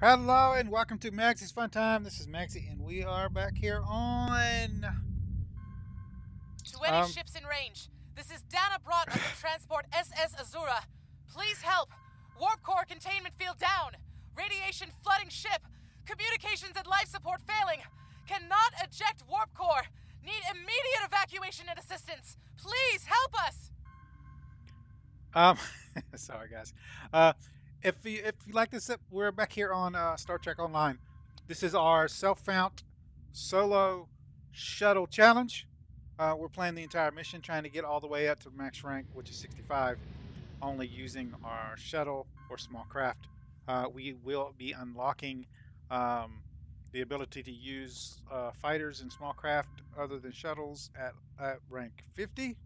Hello and welcome to Magzie's Fun Time. This is Magzie and we are back here on... To any Um, ships in range, this is Dana Brott of the transport SS Azura. Please help. Warp core containment field down. Radiation flooding ship. Communications and life support failing. Cannot eject warp core. Need immediate evacuation and assistance. Please help us. Um, sorry guys. Uh, if you, if you like this, we're back here on uh, Star Trek Online. This is our self-found solo shuttle challenge. Uh, we're playing the entire mission, trying to get all the way up to max rank, which is 65, only using our shuttle or small craft. Uh, we will be unlocking um, the ability to use uh, fighters and small craft other than shuttles at, at rank 50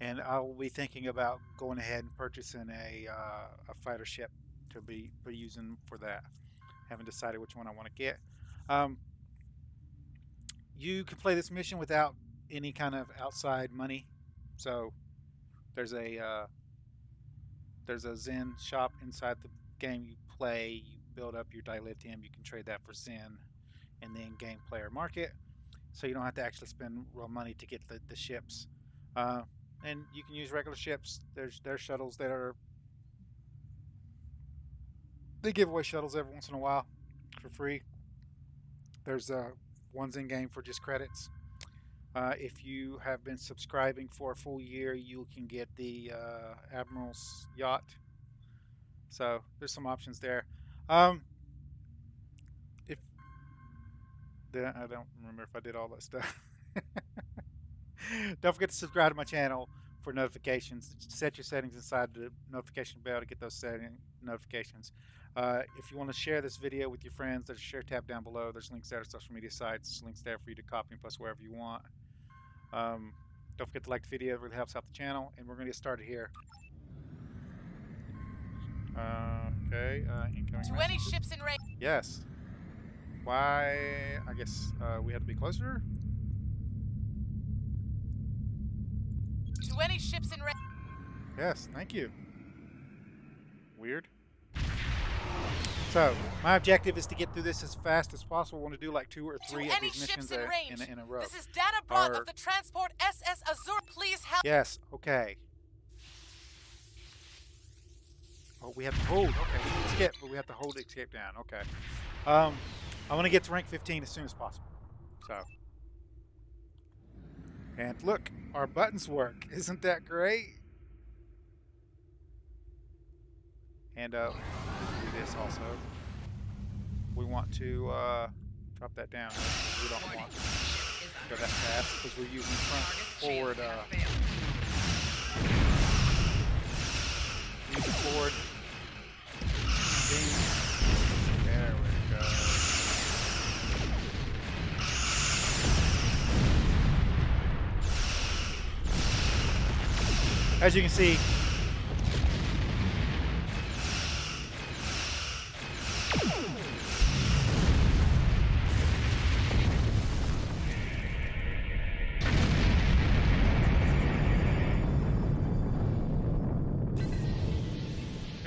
and I will be thinking about going ahead and purchasing a, uh, a fighter ship to be, using for that. Haven't decided which one I want to get. Um, you can play this mission without any kind of outside money. So there's a uh, there's a Zen shop inside the game. You play, you build up your dilithium. You can trade that for Zen and the in-game player market. So you don't have to actually spend real money to get the, the ships. Uh, and you can use regular ships. There's there's shuttles that are they give away shuttles every once in a while for free. There's uh, ones in game for just credits. Uh, if you have been subscribing for a full year, you can get the uh, Admiral's yacht. So there's some options there. Um, if I, I don't remember if I did all that stuff. Don't forget to subscribe to my channel for notifications. Set your settings inside the notification bell to get those setting notifications. Uh, if you want to share this video with your friends, there's a share tab down below. There's links there to social media sites, There's links there for you to copy and post wherever you want. Um, don't forget to like the video; it really helps out the channel. And we're going to get started here. Uh, okay, uh, incoming. To any ships in range. Yes. Why? I guess uh, we had to be closer. Any ships in range. Yes, thank you. Weird. So, my objective is to get through this as fast as possible. I want to do like two or To three of these missions in a, in, in a row. This is Dana Brott Our- of the transport SS Azura. Please help. Yes, okay. Oh, we have to hold. Okay, we can skip, but we have to hold escape down. Okay. Um, I want to get to rank 15 as soon as possible. So. And look, our buttons work. Isn't that great? And uh, do this also. We want to uh, drop that down. We don't want to go that fast because we're using front forward. Uh, forward. beams. As you can see,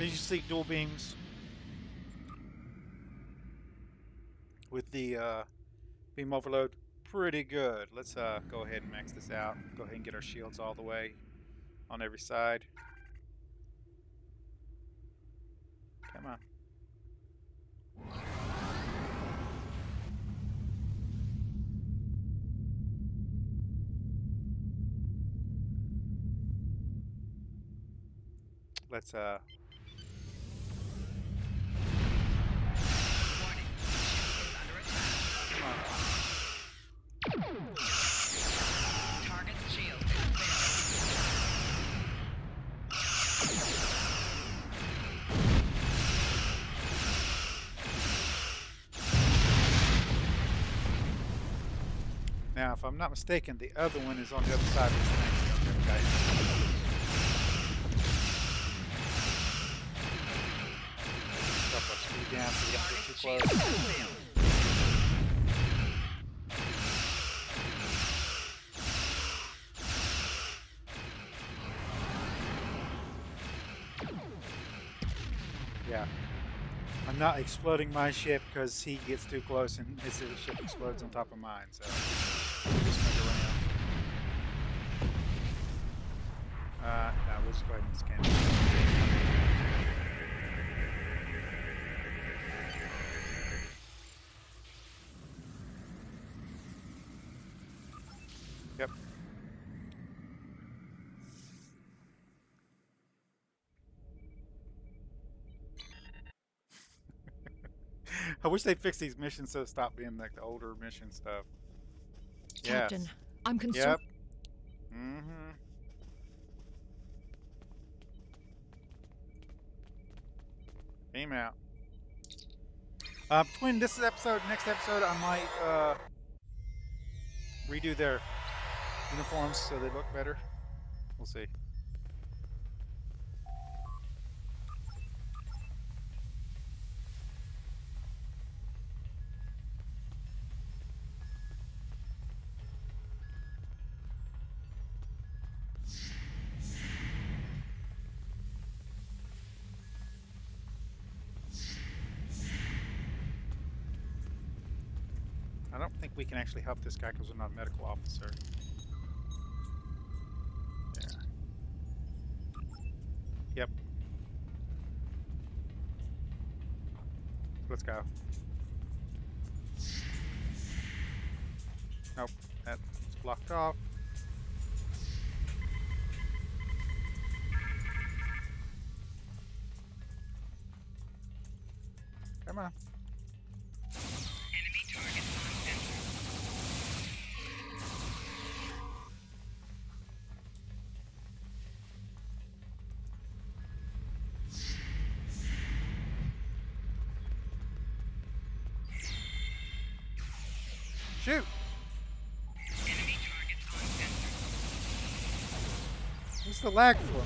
as you see dual beams with the uh, beam overload pretty good. Let's uh, go ahead and max this out. Go ahead and get our shields all the way on every side. Come on. Let's uh I'm not mistaken, the other one is on the other side of this thing. Okay. Drop our speed down so we don't get too close. Yeah. I'm not exploding my ship because he gets too close and his ship explodes on top of mine. So we'll just make a round. Uh, no, we'll just go ahead and scan. Yep. I wish they fixed these missions so it stopped being like the older mission stuff. Captain, Yes. I'm concerned. Yep. Mm-hmm. Came out. Uh, between this episode next episode, I might uh, redo their uniforms so they look better. We'll see. Help this guy because we're not a medical officer. Yeah. Yep. Let's go. Nope, that's blocked off. Come on. The lag for?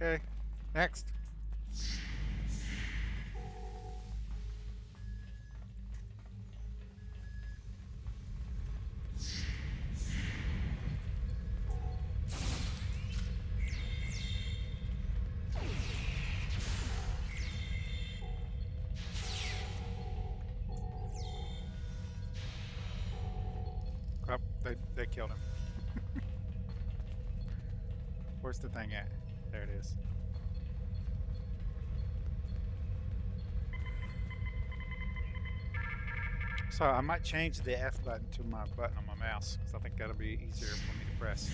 Okay, next. They, they killed him. Where's the thing at? There it is. So I might change the F button to my button on my mouse because I think that'll be easier for me to press.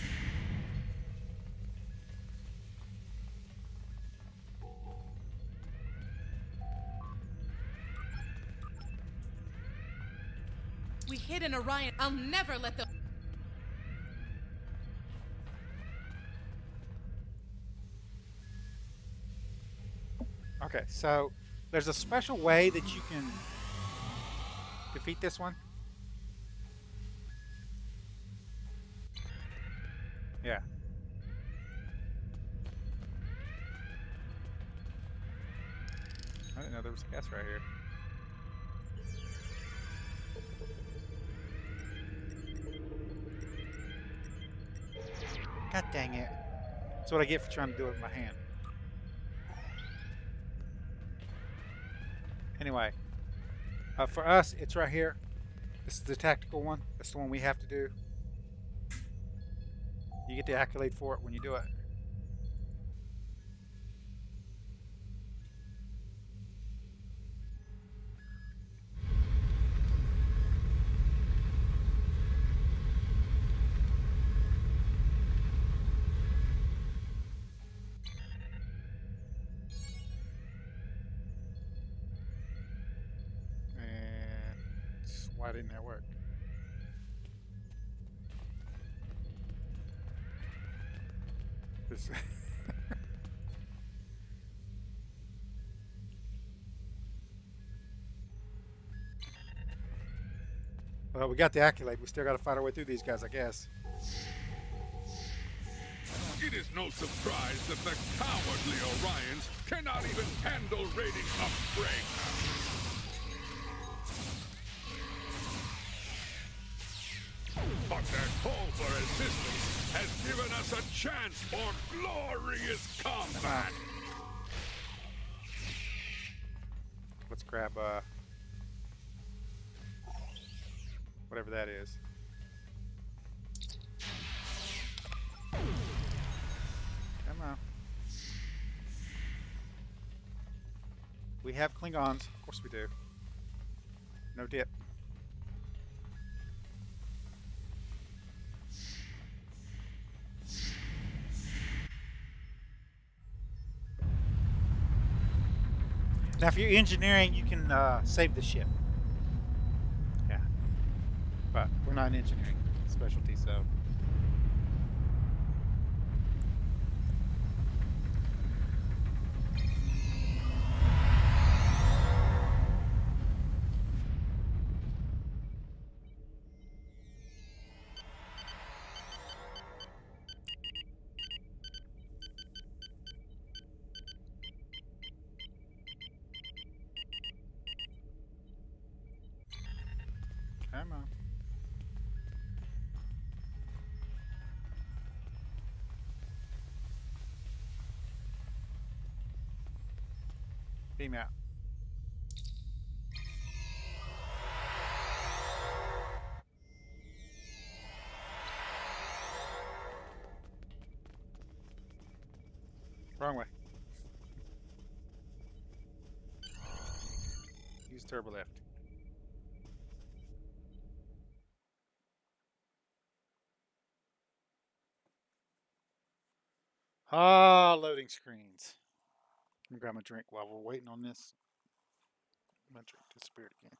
We hid in Orion. I'll never let them. Okay, so there's a special way that you can defeat this one. Yeah. I didn't know there was a gas right here. God dang it. That's what I get for trying to do it with my hand. Anyway, uh, for us, it's right here. This is the tactical one. That's the one we have to do. You get the accolade for it when you do it. Why didn't work? This Well, we got the accolade. We still got to fight our way through these guys, I guess. It is no surprise that the cowardly Orions cannot even handle raiding a given us a chance for glorious combat. Let's grab uh whatever that is. Come on. We have Klingons, of course we do. No dip. Now, if you're engineering, you can uh, save the ship. Yeah. But we're not an engineering specialty, so. Out. Wrong way. Use turbo lift. Ah, loading screens. Grab my drink while we're waiting on this. My drink disappeared again.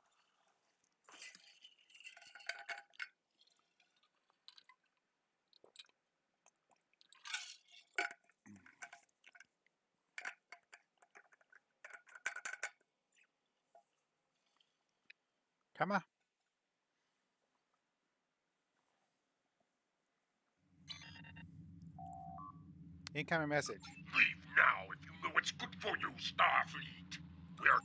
Mm. Come on. Incoming message. Leave now if you what's good for you, Starfleet. We're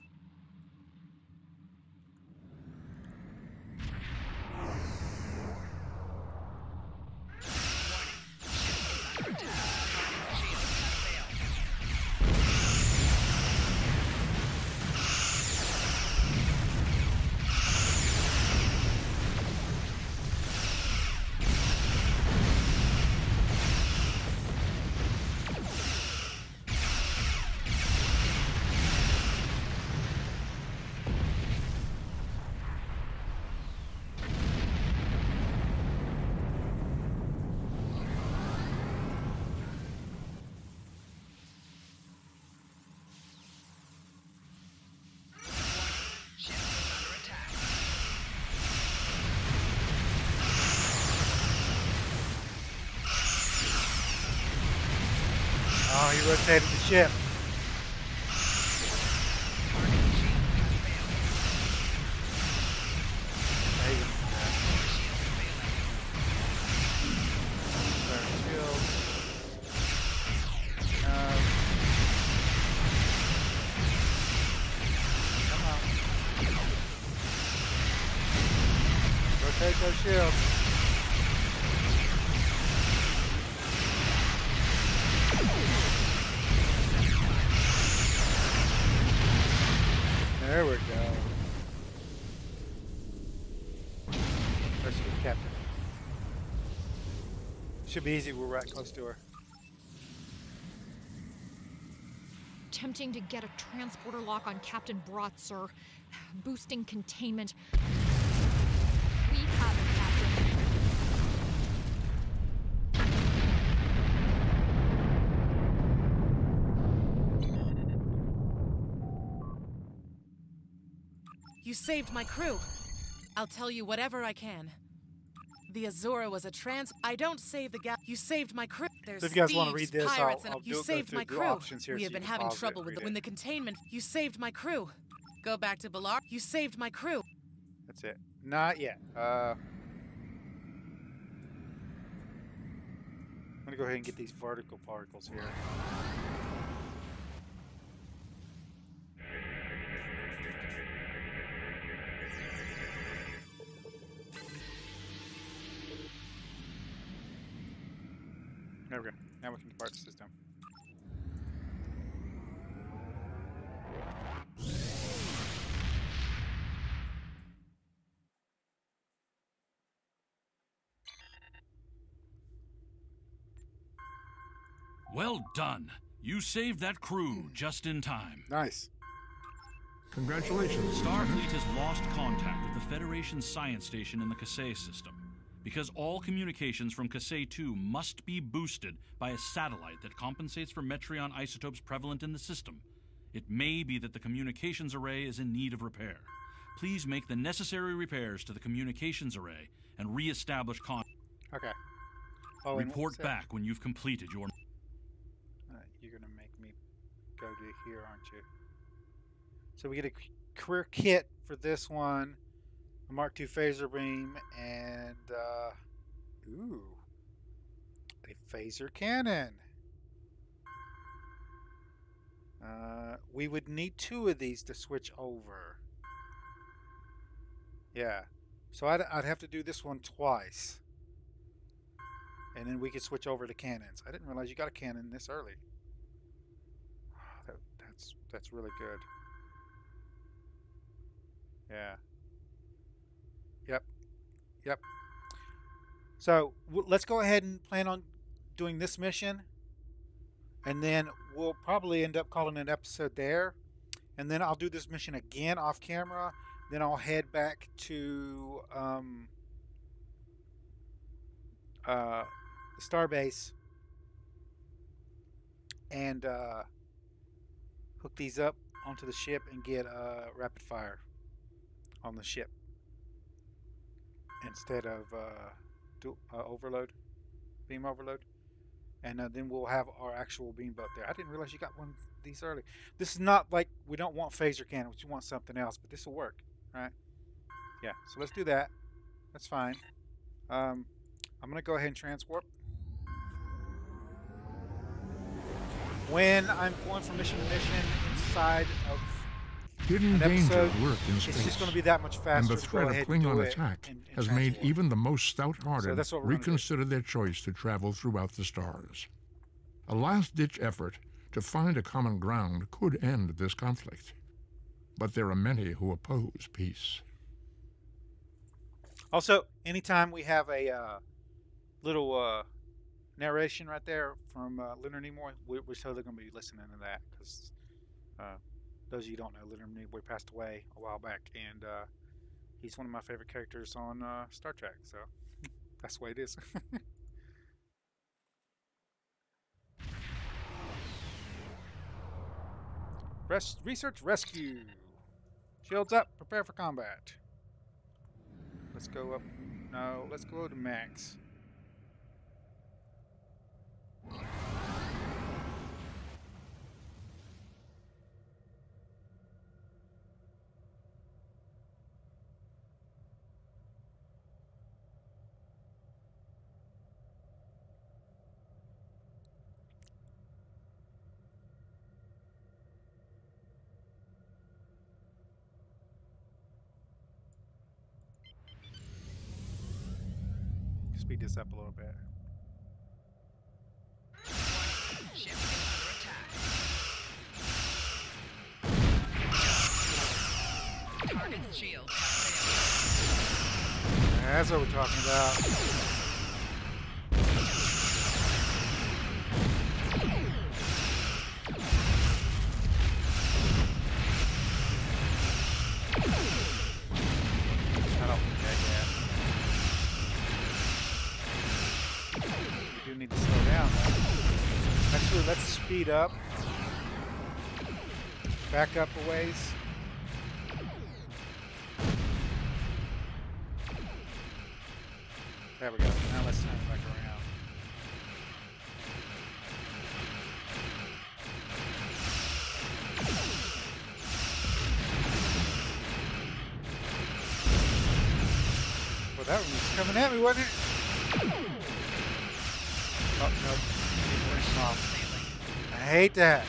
He rotated the ship. Should be easy. We're right close to her. Attempting to get a transporter lock on Captain Brott, sir. Boosting containment. We have it, Captain. You saved my crew. I'll tell you whatever I can. The Azura was a trans. I don't save the gal. You saved my crew. There's So if you guys read this, pirates, I'll- and I'll you do- go saved my crew. options here we have you been having trouble with the, when the containment. You saved my crew. Go back to Balar. You saved my crew. That's it. Not yet. Uh, I'm gonna go ahead and get these vertical particles here. There we go. Now we can depart the system. Well done. You saved that crew just in time. Nice. Congratulations. Starfleet has lost contact with the Federation science station in the Kasei system. Because all communications from Kasei 2 must be boosted by a satellite that compensates for Metreon isotopes prevalent in the system, it may be that the communications array is in need of repair. Please make the necessary repairs to the communications array and re-establish contact. Okay. Oh, Report back when you've completed your Uh, you're gonna make me go to here, aren't you? So we get a career kit for this one, a Mark II phaser beam, and uh, ooh, a phaser cannon. Uh, we would need two of these to switch over. Yeah, so I'd, I'd have to do this one twice. And then we could switch over to cannons. I didn't realize you got a cannon this early. That, that's that's really good. Yeah. Yep. Yep. So let's go ahead and plan on doing this mission, and then we'll probably end up calling an episode there, and then I'll do this mission again off camera. Then I'll head back to um, uh, Starbase and uh, hook these up onto the ship and get uh, rapid fire on the ship instead of uh, du- uh, overload, beam overload. And uh, then we'll have our actual beam boat there. I didn't realize you got one of these early. This is not like we don't want phaser cannons. We want something else, but this will work, right? Yeah. So let's do that. That's fine. Um, I'm gonna go ahead and transwarp. When I'm going from mission to mission inside of Hidden an danger episode, lurk in space. just going to be that much faster. and the threat of and Klingon attack in- in has made even the most stout-hearted that's what we're gonna do. reconsider their choice to travel throughout the stars. A last-ditch effort to find a common ground could end this conflict. But there are many who oppose peace. Also, anytime we have a uh, little uh, narration right there from uh, Leonard Nimoy, we're, we're totally going to be listening to that because uh, those of you don't know, Leonard Nimoy passed away a while back, and uh, he's one of my favorite characters on uh, Star Trek. So that's the way it is. Res- research rescue. Shields up. Prepare for combat. Let's go up. No, let's go to max. Speed this up a little bit. Ship is under attack. Target's shield. That's what we're talking about. Need to slow down. Actually, let's speed up. Back up a ways. There we go. Now let's turn it back around. Well, that one was coming at me, wasn't it? Oh, no. Finish him off. I hate that.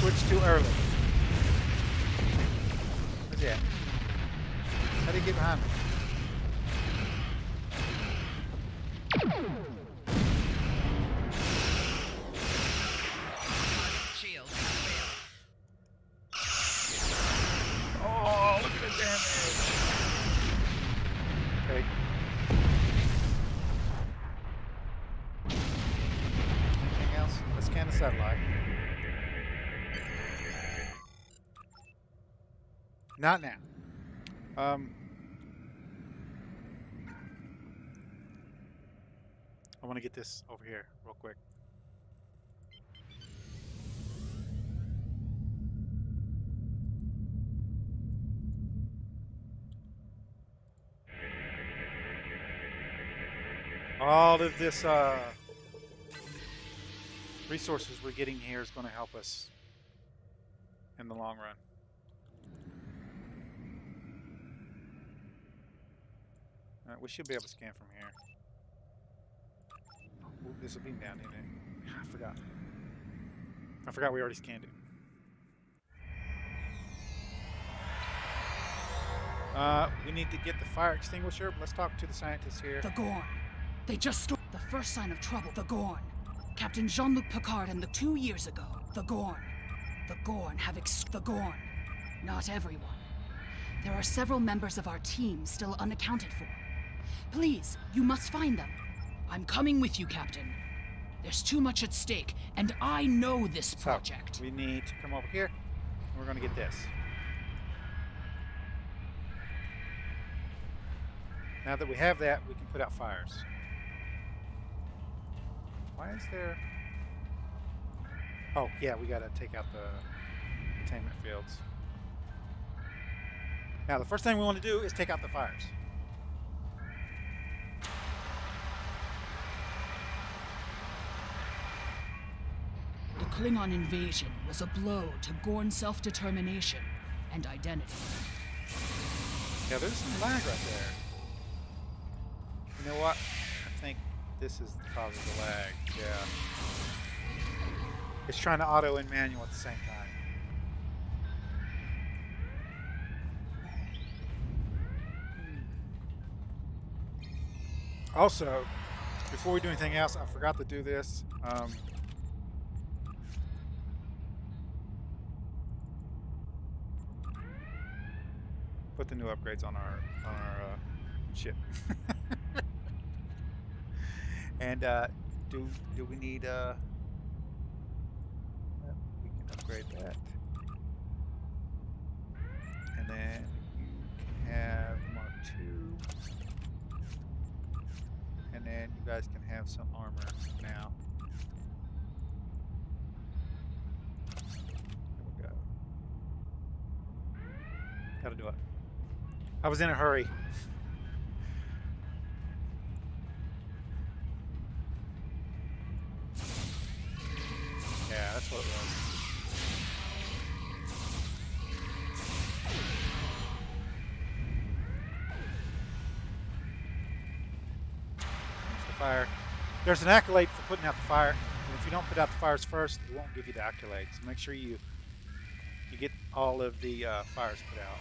Switch too early. At? How did he get behind me? I want to get this over here real quick. All of this uh, resources we're getting here is going to help us in the long run. Alright, we should be able to scan from here. Oh, this will be down in it. I forgot. I forgot we already scanned it. Uh, we need to get the fire extinguisher. Let's talk to the scientists here. The Gorn. They just stole the first sign of trouble. The Gorn. Captain Jean-Luc Picard and the two years ago. The Gorn. The Gorn have ex- the Gorn. Not everyone. There are several members of our team still unaccounted for. Please, you must find them. I'm coming with you, Captain. There's too much at stake, and I know this So, project. we need to come over here. and We're going to get this. Now that we have that, we can put out fires. Why is there... Oh, yeah, we got to take out the containment fields. Now, the first thing we want to do is take out the fires. Klingon invasion was a blow to Gorn self-determination and identity. Yeah, there's some lag right there. You know what? I think this is the cause of the lag. Yeah. It's trying to auto and manual at the same time. Also, before we do anything else, I forgot to do this. Um, put the new upgrades on our on our uh, ship. and uh, do do we need uh? We can upgrade that, and then you can have Mark Two, and then you guys can have some armor now. There we go. Gotta do it. I was in a hurry. Yeah, that's what it was. Fire. There's an accolade for putting out the fire. And if you don't put out the fires first, it won't give you the accolade. So make sure you you get all of the uh, fires put out.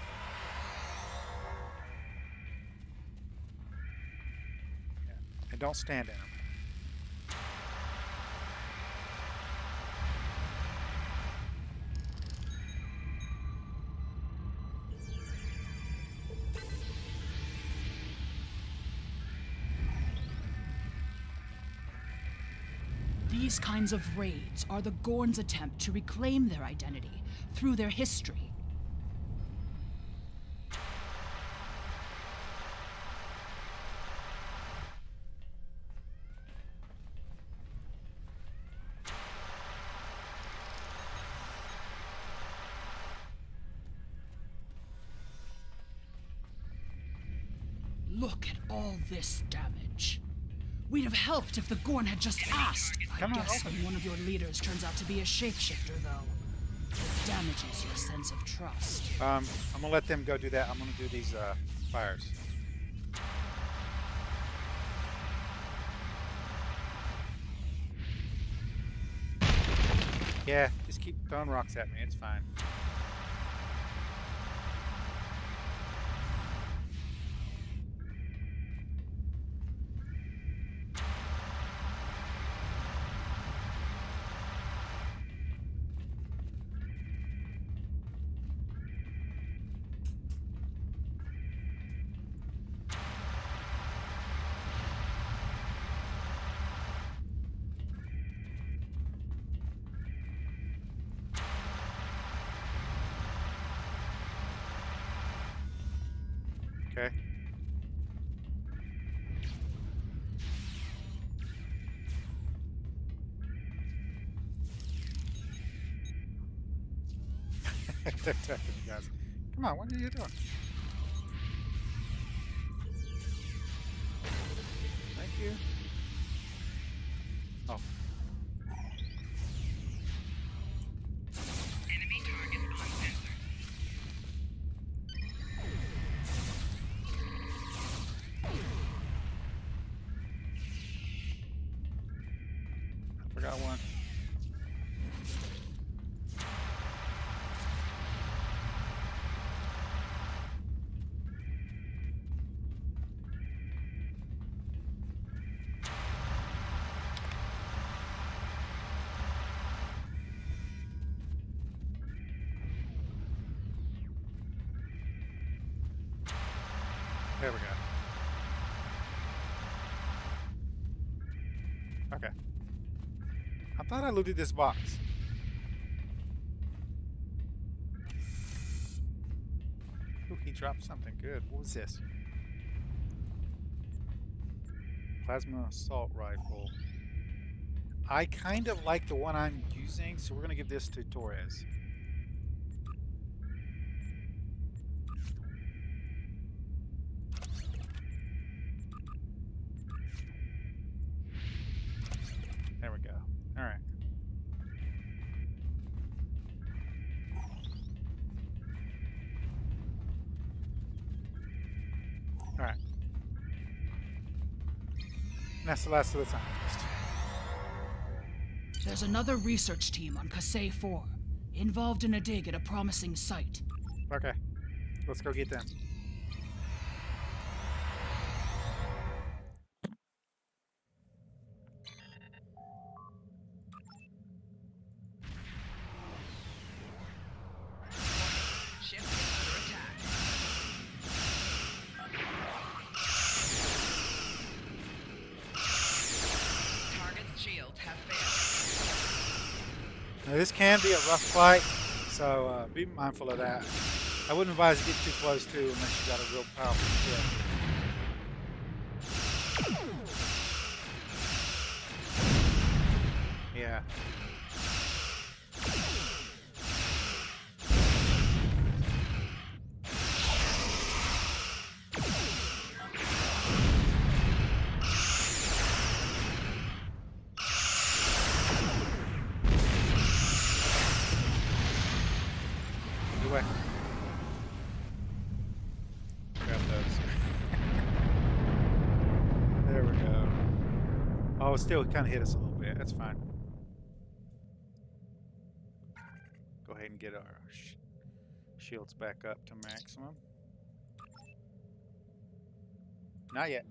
And don't stand in them. These kinds of raids are the Gorn's attempt to reclaim their identity through their history. Look at all this damage. We'd have helped if the Gorn had just asked. I guess when one of your leaders turns out to be a shapeshifter, though, it damages your sense of trust. Um, I'm gonna let them go do that. I'm gonna do these uh, fires. Yeah, just keep throwing rocks at me. It's fine. Come what are you doing? Thank you. Oh, There we go. Okay. I thought I looted this box. Ooh, he dropped something good. What was this? Plasma assault rifle. I kind of like the one I'm using, so we're going to give this to Torres. And that's the last of the scientist. There's another research team on Kasei 4, involved in a dig at a promising site. Okay. Let's go get them. Rough fight, so uh, be mindful of that. I wouldn't advise to get too close to unless you got a real powerful ship. Yeah. Way. Grab those. there we go. Oh, it still kind of hit us a little bit. That's fine. Go ahead and get our sh shields back up to maximum. Not yet.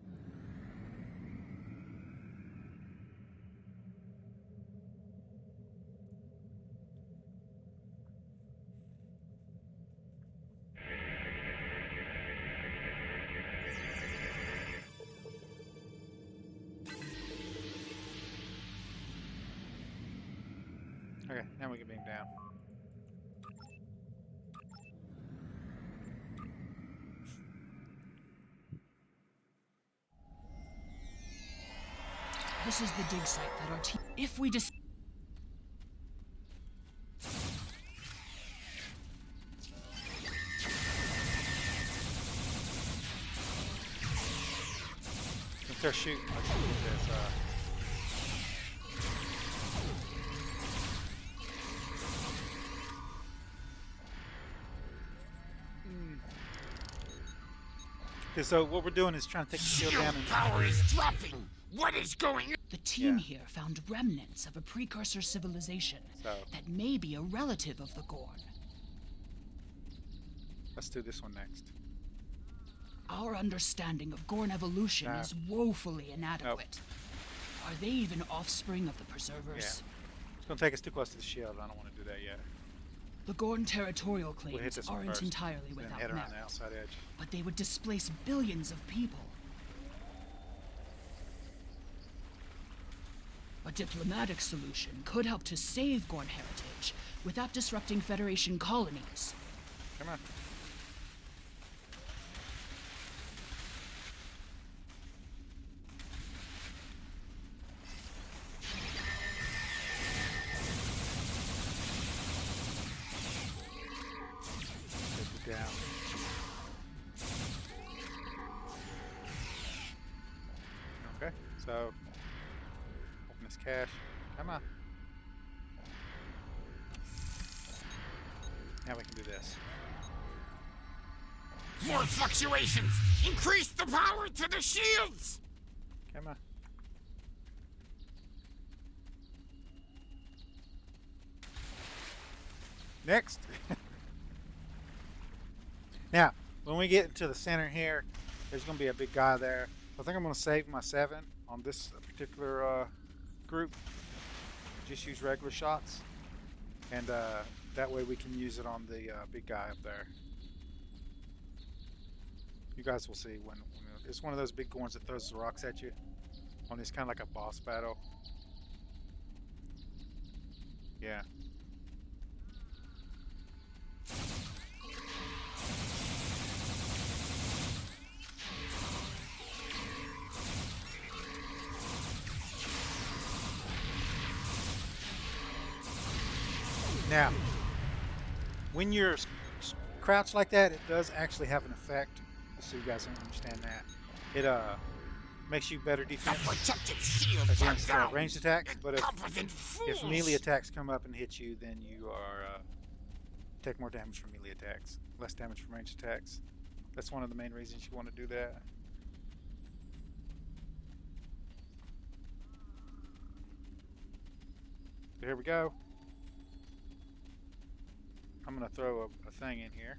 This is the dig site that our team. If we. If shooting, let's see what this. Uh, Okay, so uh, what we're doing is trying to take the shield down and power is dropping. What is going on? The team Yeah. here found remnants of a precursor civilization So- that may be a relative of the Gorn. let's do this one next. Our understanding of Gorn evolution Nah. is woefully inadequate. Are they even offspring of the Preservers? Yeah. It's gonna take us too close to the shield. I don't want to do that yet. The Gorn territorial we'll aren't first. entirely without the merit, outside edge. but they would displace billions of people. A diplomatic solution could help to save Gorn heritage without disrupting Federation colonies. Come on. Increase the power to the shields. Come on. Next. now, when we get into the center here, there's going to be a big guy there. I think I'm going to save my seven on this particular uh, group. Just use regular shots. And uh, that way we can use it on the uh, big guy up there. You guys will see when, when it's one of those big ones that throws the rocks at you. On this kind of like a boss battle. Yeah. Now, when you're crouched like that, it does actually have an effect. So you guys understand that. It uh makes you better defense against uh, ranged attacks. But if, if melee attacks come up and hit you, then you are uh, take more damage from melee attacks, less damage from ranged attacks. That's one of the main reasons you want to do that. So here we go. I'm gonna throw a, a thing in here.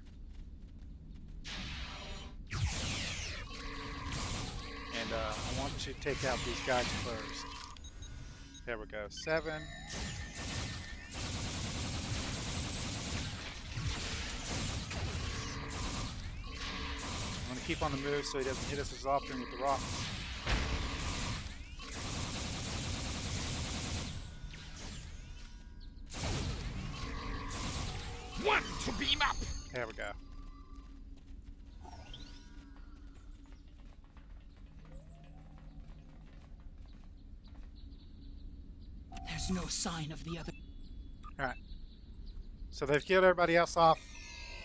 And uh, I want to take out these guys first. There we go. Seven. I'm gonna keep on the move so he doesn't hit us as often with the rocks. Sign of the other. Alright. So they've killed everybody else off.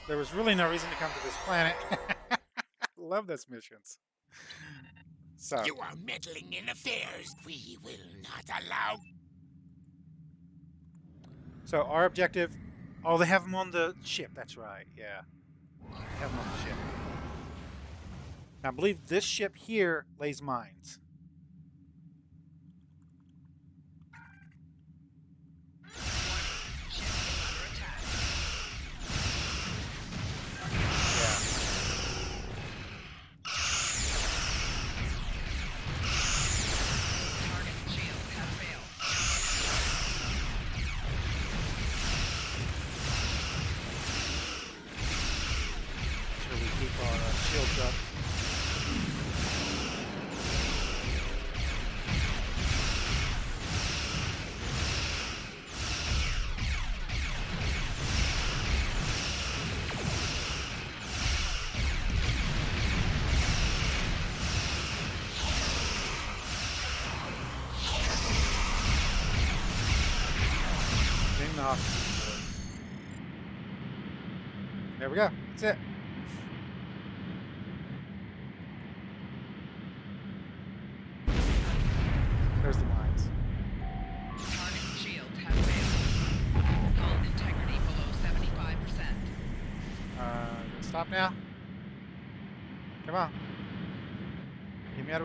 There was really no reason to come to this planet. Love those missions. So You are meddling in affairs we will not allow. So our objective. Oh, they have them on the ship. That's right. Yeah, they have them on the ship. Now, I believe this ship here lays mines.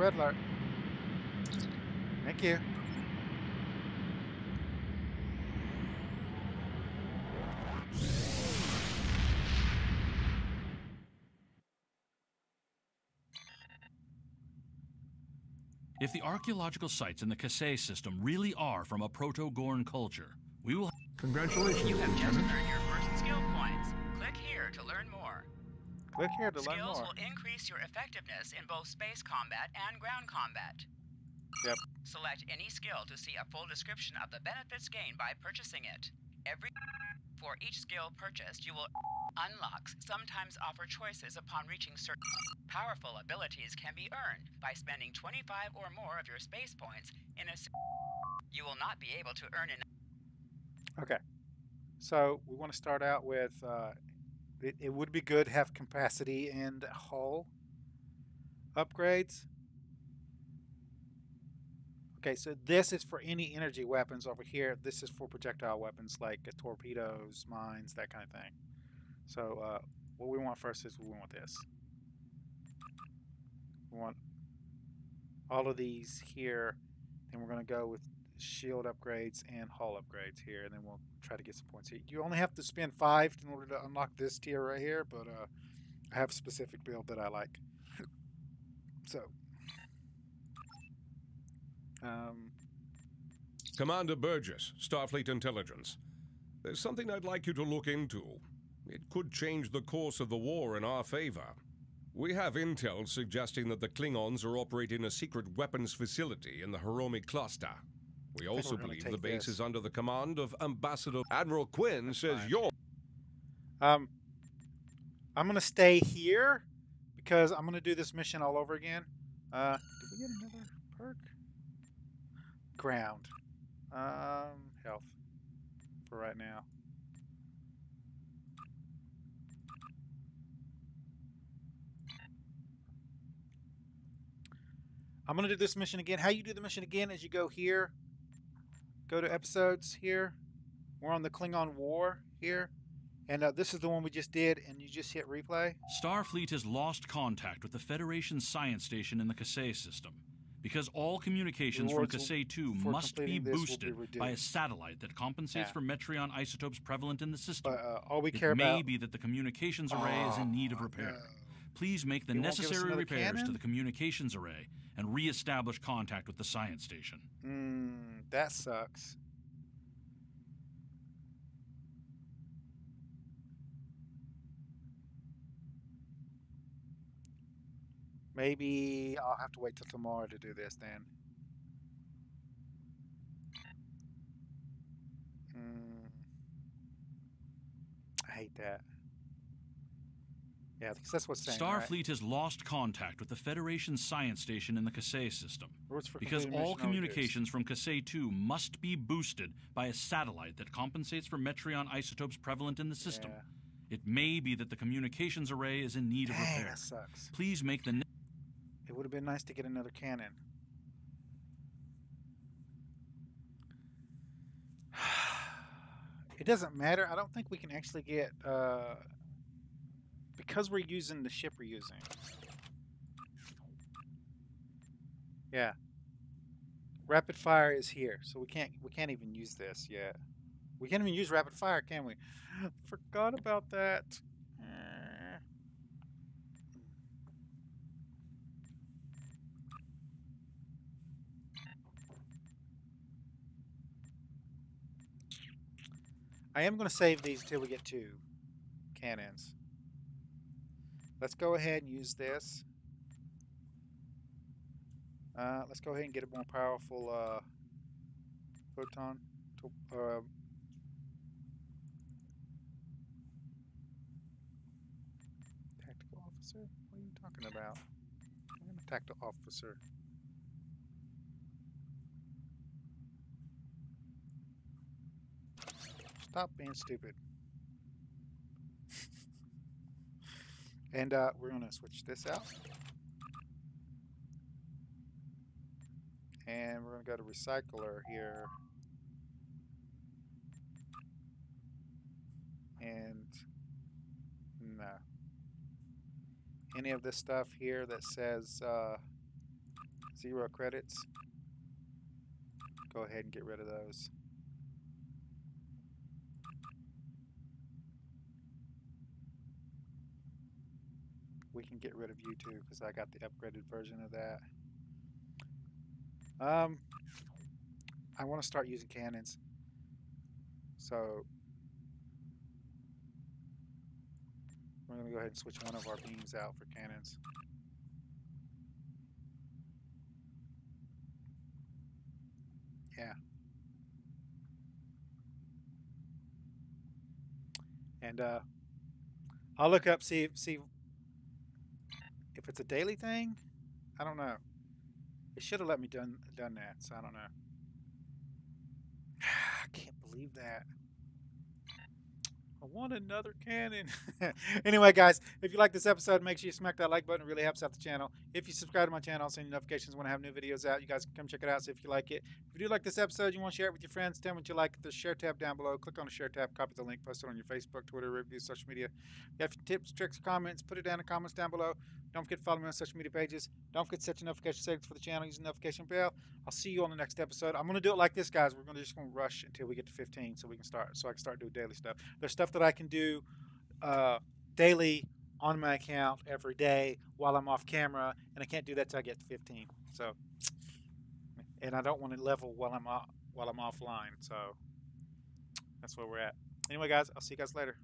Red alert. Thank you. If the archaeological sites in the Kasei system really are from a Proto-Gorn culture, we will Congratulations, You have just Click here to learn Skills more. will increase your effectiveness in both space combat and ground combat. Yep. Select any skill to see a full description of the benefits gained by purchasing it. Every for each skill purchased, you will unlocks sometimes offer choices upon reaching certain powerful abilities can be earned by spending 25 or more of your space points in a you will not be able to earn enough Okay. So we want to start out with uh, it, it would be good to have capacity and hull upgrades. Okay, so this is for any energy weapons over here. This is for projectile weapons like uh, torpedoes, mines, that kind of thing. So uh, what we want first is we want this. We want all of these here, and we're going to go with shield upgrades and hull upgrades here, and then we'll try to get some points here. You only have to spend five in order to unlock this tier right here, but uh, I have a specific build that I like. so, um, Commander Burgess, Starfleet Intelligence. There's something I'd like you to look into. It could change the course of the war in our favor. We have intel suggesting that the Klingons are operating a secret weapons facility in the Hromi cluster. We also believe the base this. is under the command of Ambassador Admiral Quinn says fine. you're um, I'm gonna stay here because I'm gonna do this mission all over again. Uh, did we get another perk? Ground. Um, health for right now. I'm gonna do this mission again. How you do the mission again is you go here, go to episodes here. We're on the Klingon War here, and uh, this is the one we just did, and you just hit replay. Starfleet has lost contact with the Federation science station in the Kasei system because all communications Rewards from Kasei 2 must be will be boosted by a satellite that compensates Yeah. for Metreon isotopes prevalent in the system. But uh, all we it care may about. be that the communications array is in need of Oh, repair. no. Please make the You won't give us necessary repairs to the communications array and re-establish contact with the science station. Mm, that sucks. Maybe I'll have to wait till tomorrow to do this then. Mm, I hate that. Yeah, because that's what's saying. right? Starfleet has lost contact with the Federation science station in the Kasei system. Because all communications from Kasei 2 must be boosted by a satellite that compensates for Metreon isotopes prevalent in the system. Yeah. It may be that the communications array is in need of repair. that sucks. Please make the It would have been nice to get another cannon. It doesn't matter. I don't think we can actually get uh, because we're using the ship we're using. Yeah. Rapid fire is here, so we can't we can't even use this yet. We can't even use rapid fire, can we? Forgot about that. I am going to save these until we get two cannons. Let's go ahead and use this. Uh, let's go ahead and get a more powerful uh, photon. To, uh, tactical officer? What are you talking about? I'm a tactical officer. Stop being stupid. And uh, we're going to switch this out. And we're going to go to recycler here. And no. Any of this stuff here that says uh, Zero credits. Go ahead and get rid of those. We can get rid of you too because I got the upgraded version of that. Um, I want to start using cannons. So we're going to go ahead and switch one of our beams out for cannons. Yeah. And uh, I'll look up see see if it's a daily thing. I don't know. It should have let me done done that, so I don't know. I can't believe that. I want another cannon. anyway, guys, if you like this episode, make sure you smack that like button. It really helps out the channel. If you subscribe to my channel, I'll send you notifications when I have new videos out. You guys can come check it out, see if you like it. If you do like this episode, you want to share it with your friends, tell me what you like. The share tab down below. Click on the share tab, copy the link, post it on your Facebook, Twitter, reviews, social media. If you have tips, tricks, comments, put it down in the comments down below. Don't forget to follow me on social media pages. Don't forget to set your notification settings for the channel using the notification bell. I'll see you on the next episode. I'm going to do it like this, guys. We're going to just going to rush until we get to 15 so we can start, so I can start doing daily stuff. There's stuff that I can do uh, daily on my account every day while I'm off camera, and I can't do that till I get to 15. So, and I don't want to level while I'm off, while I'm offline. So that's where we're at. Anyway, guys, I'll see you guys later.